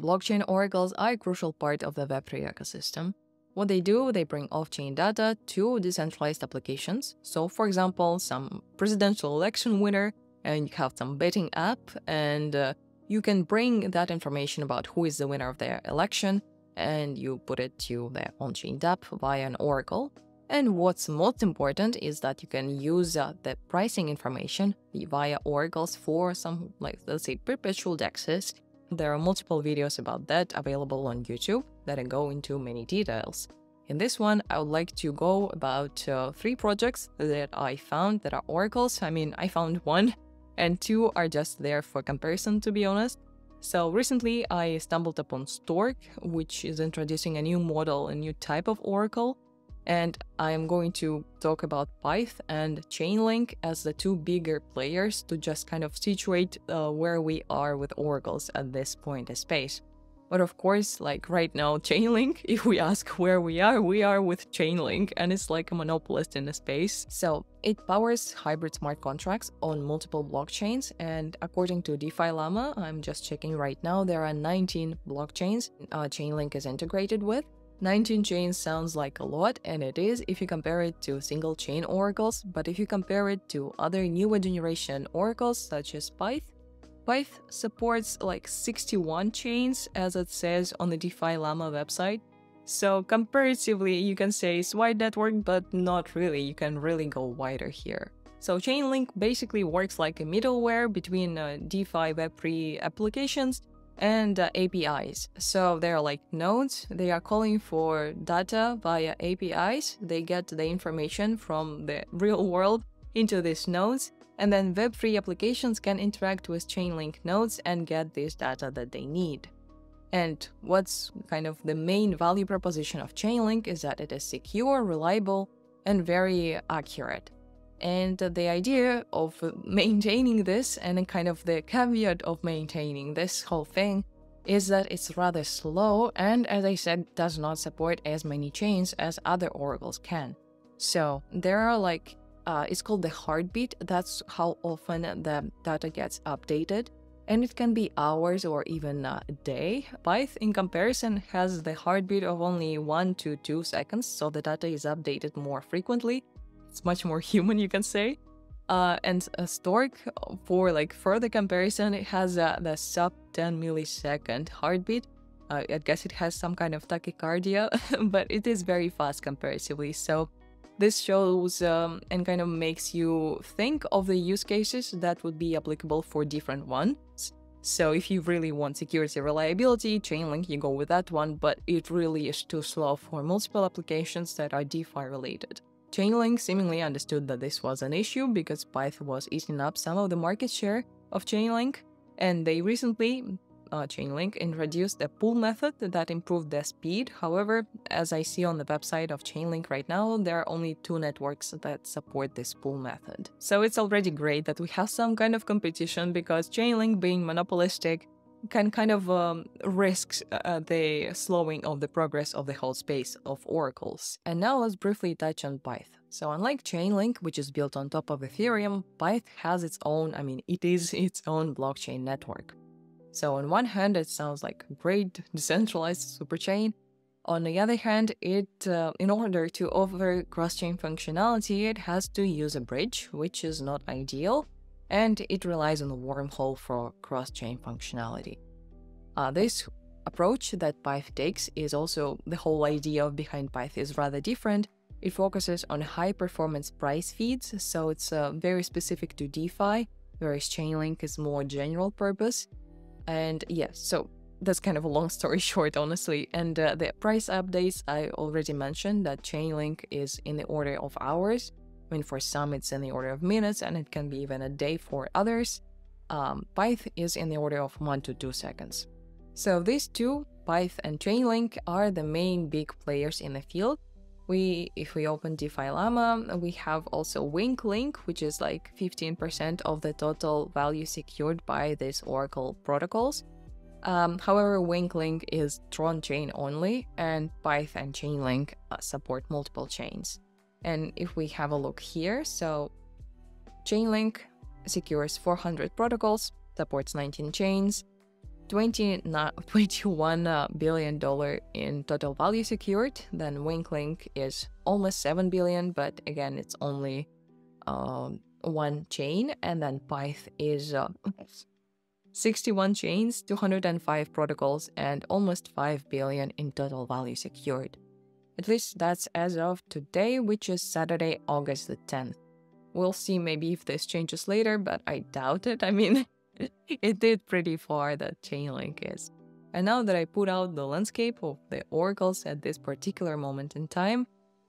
Blockchain oracles are a crucial part of the Web3 ecosystem. What they do, they bring off chain data to decentralized applications. So, for example, some presidential election winner, and you have some betting app, and uh, you can bring that information about who is the winner of their election and you put it to the on chain app via an oracle. And what's most important is that you can use uh, the pricing information via oracles for some, like, let's say, perpetual dexes there are multiple videos about that available on YouTube that I go into many details. In this one, I would like to go about uh, three projects that I found that are oracles. I mean, I found one, and two are just there for comparison, to be honest. So recently, I stumbled upon Stork, which is introducing a new model, a new type of oracle and I am going to talk about Pyth and Chainlink as the two bigger players to just kind of situate uh, where we are with oracles at this point in space. But of course, like right now, Chainlink, if we ask where we are, we are with Chainlink, and it's like a monopolist in the space. So it powers hybrid smart contracts on multiple blockchains, and according to DeFi Llama, I'm just checking right now, there are 19 blockchains uh, Chainlink is integrated with. 19 chains sounds like a lot, and it is if you compare it to single chain oracles, but if you compare it to other newer generation oracles such as Pyth, Pyth supports like 61 chains as it says on the DeFi Llama website. So comparatively, you can say it's wide network, but not really. You can really go wider here. So Chainlink basically works like a middleware between uh, DeFi Web3 applications and uh, APIs. So they're like nodes. They are calling for data via APIs. They get the information from the real world into these nodes. And then Web3 applications can interact with Chainlink nodes and get this data that they need. And what's kind of the main value proposition of Chainlink is that it is secure, reliable, and very accurate. And the idea of maintaining this and kind of the caveat of maintaining this whole thing is that it's rather slow and, as I said, does not support as many chains as other oracles can. So there are like, uh, it's called the heartbeat. That's how often the data gets updated. And it can be hours or even a day. Pyth, in comparison, has the heartbeat of only 1 to 2 seconds, so the data is updated more frequently it's much more human, you can say. Uh, and a Stork, for like further comparison, it has uh, the sub 10 millisecond heartbeat. Uh, I guess it has some kind of tachycardia, but it is very fast comparatively. So this shows um, and kind of makes you think of the use cases that would be applicable for different ones. So if you really want security reliability, Chainlink, you go with that one, but it really is too slow for multiple applications that are DeFi related. Chainlink seemingly understood that this was an issue because Pyth was eating up some of the market share of Chainlink, and they recently, uh, Chainlink, introduced a pool method that improved their speed. However, as I see on the website of Chainlink right now, there are only two networks that support this pool method. So it's already great that we have some kind of competition because Chainlink, being monopolistic, can kind of um, risk uh, the slowing of the progress of the whole space of oracles. And now let's briefly touch on Pyth. So unlike Chainlink, which is built on top of Ethereum, Pyth has its own, I mean, it is its own blockchain network. So on one hand, it sounds like a great decentralized superchain. On the other hand, it, uh, in order to offer cross-chain functionality, it has to use a bridge, which is not ideal and it relies on the wormhole for cross-chain functionality. Uh, this approach that Pyth takes is also the whole idea of behind Pyth is rather different. It focuses on high-performance price feeds, so it's uh, very specific to DeFi, whereas Chainlink is more general purpose. And yes, yeah, so that's kind of a long story short, honestly. And uh, the price updates I already mentioned that Chainlink is in the order of hours, I mean, for some, it's in the order of minutes, and it can be even a day for others. Um, Pyth is in the order of 1 to 2 seconds. So these two, Pyth and Chainlink, are the main big players in the field. We, if we open DeFi Llama, we have also WinkLink, which is like 15% of the total value secured by these Oracle protocols. Um, however, WinkLink is Tron chain only, and Pyth and Chainlink uh, support multiple chains. And if we have a look here, so Chainlink secures 400 protocols, supports 19 chains. 20, $21 uh, in total value secured. Then WinkLink is almost 7 billion, but again, it's only um, one chain. And then Pyth is uh, 61 chains, 205 protocols, and almost 5 billion in total value secured. At least that's as of today, which is Saturday, August the 10th. We'll see maybe if this changes later, but I doubt it. I mean, it did pretty far that Chainlink is. And now that I put out the landscape of the oracles at this particular moment in time,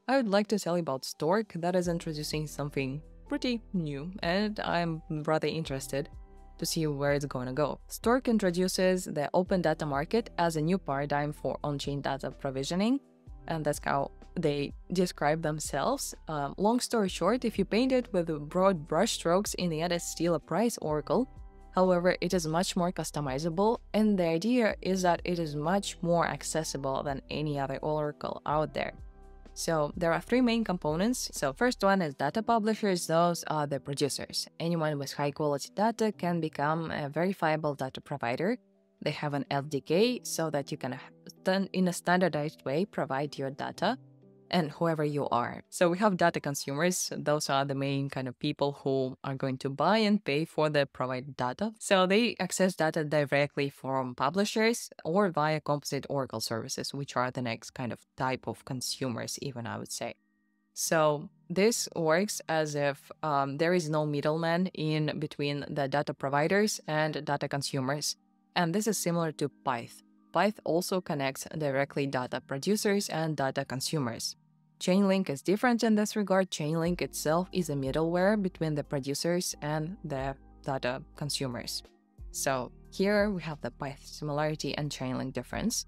I would like to tell you about Stork that is introducing something pretty new, and I'm rather interested to see where it's going to go. Stork introduces the open data market as a new paradigm for on chain data provisioning, and that's how they describe themselves. Um, long story short, if you paint it with broad brushstrokes in the end, it's still a price oracle. However, it is much more customizable, and the idea is that it is much more accessible than any other oracle out there. So there are three main components. So first one is data publishers. Those are the producers. Anyone with high quality data can become a verifiable data provider. They have an SDK so that you can, in a standardized way, provide your data and whoever you are. So we have data consumers. Those are the main kind of people who are going to buy and pay for the provided data. So they access data directly from publishers or via composite Oracle services, which are the next kind of type of consumers, even I would say. So this works as if um, there is no middleman in between the data providers and data consumers. And this is similar to Pyth. Pyth also connects directly data producers and data consumers. Chainlink is different in this regard. Chainlink itself is a middleware between the producers and the data consumers. So here we have the Pyth similarity and Chainlink difference.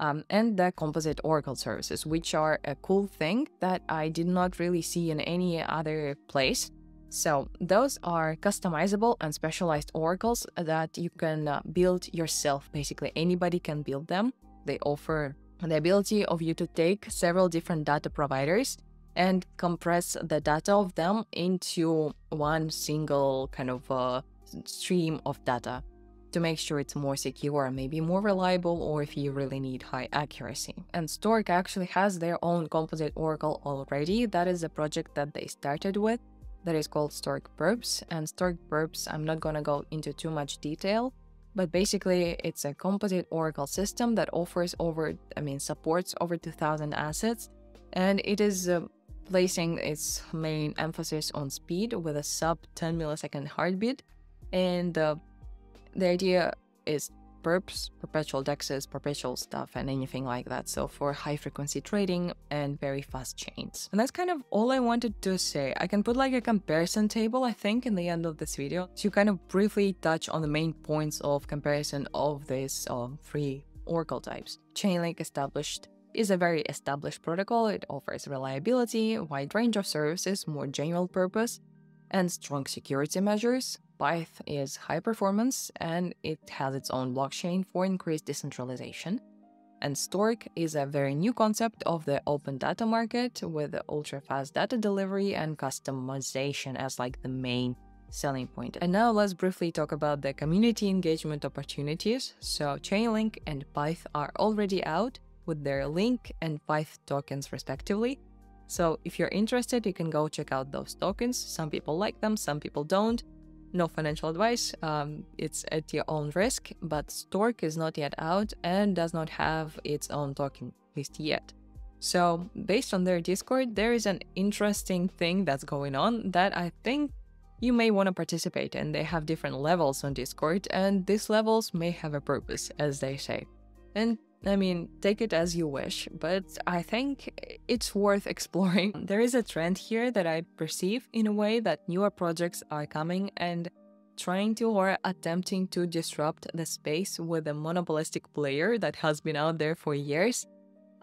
Um, and the composite Oracle services, which are a cool thing that I did not really see in any other place. So those are customizable and specialized oracles that you can uh, build yourself. Basically, anybody can build them. They offer the ability of you to take several different data providers and compress the data of them into one single kind of uh, stream of data to make sure it's more secure, maybe more reliable, or if you really need high accuracy. And Stork actually has their own composite oracle already. That is a project that they started with that is called Stork Perps. And Stork Perps, I'm not gonna go into too much detail, but basically, it's a composite Oracle system that offers over, I mean, supports over 2000 assets, and it is uh, placing its main emphasis on speed with a sub 10 millisecond heartbeat. And uh, the idea is perps, perpetual dexes, perpetual stuff, and anything like that. So for high frequency trading and very fast chains. And that's kind of all I wanted to say. I can put like a comparison table, I think, in the end of this video to kind of briefly touch on the main points of comparison of these uh, three Oracle types. Chainlink established is a very established protocol. It offers reliability, wide range of services, more general purpose, and strong security measures. Pyth is high performance and it has its own blockchain for increased decentralization. And Stork is a very new concept of the open data market with ultra fast data delivery and customization as like the main selling point. And now let's briefly talk about the community engagement opportunities. So Chainlink and Pyth are already out with their link and Pyth tokens respectively. So if you're interested, you can go check out those tokens. Some people like them, some people don't no financial advice. Um, it's at your own risk, but Stork is not yet out and does not have its own token, at least yet. So, based on their Discord, there is an interesting thing that's going on that I think you may want to participate in. They have different levels on Discord, and these levels may have a purpose, as they say. And I mean, take it as you wish, but I think it's worth exploring. There is a trend here that I perceive in a way that newer projects are coming and trying to or attempting to disrupt the space with a monopolistic player that has been out there for years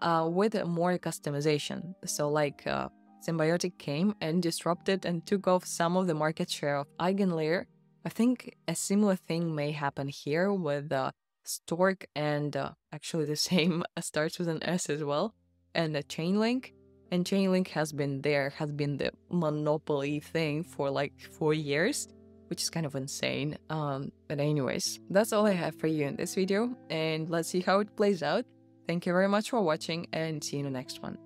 uh, with more customization. So, like uh, Symbiotic came and disrupted and took off some of the market share of EigenLayer. I think a similar thing may happen here with uh, Stork and uh, actually the same starts with an S as well, and a Chainlink. And Chainlink has been there, has been the monopoly thing for like four years. which is kind of insane. Um, but anyways, that's all I have for you in this video, and let's see how it plays out. Thank you very much for watching, and see you in the next one.